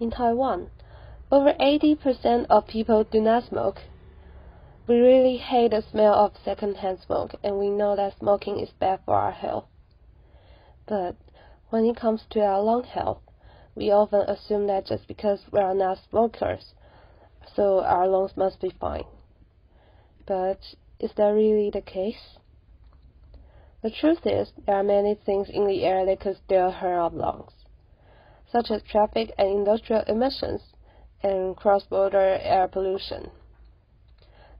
In Taiwan, over 80% of people do not smoke. We really hate the smell of secondhand smoke, and we know that smoking is bad for our health. But when it comes to our lung health, we often assume that just because we are not smokers, so our lungs must be fine. But is that really the case? The truth is, there are many things in the air that could still hurt our lungs, such as traffic and industrial emissions and cross-border air pollution.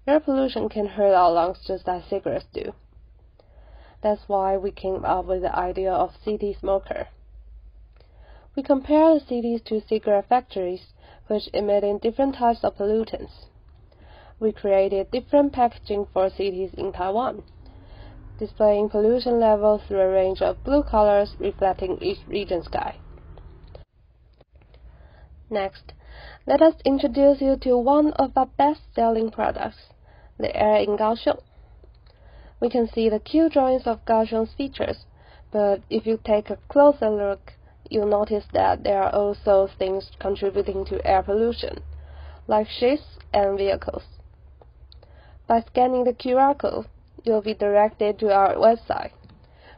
Air pollution can hurt our lungs just as cigarettes do. That's why we came up with the idea of city smoker. We compare the cities to cigarette factories, which emit different types of pollutants. We created different packaging for cities in Taiwan displaying pollution levels through a range of blue colors reflecting each region's sky. Next, let us introduce you to one of our best-selling products, the air in Kaohsiung. We can see the cute drawings of Kaohsiung's features, but if you take a closer look, you'll notice that there are also things contributing to air pollution, like ships and vehicles. By scanning the QR code, you'll be directed to our website,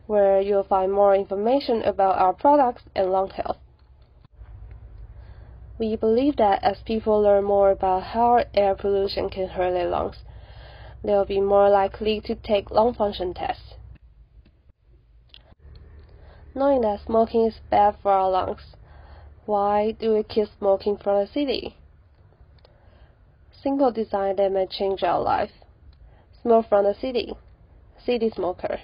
where you'll find more information about our products and lung health. We believe that as people learn more about how air pollution can hurt their lungs, they'll be more likely to take lung function tests. Knowing that smoking is bad for our lungs, why do we keep smoking from the city? Simple design that may change our life. Smoke from the city. City smoker.